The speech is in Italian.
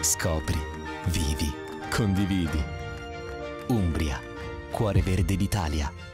Scopri, vivi, condividi. Umbria, cuore verde d'Italia.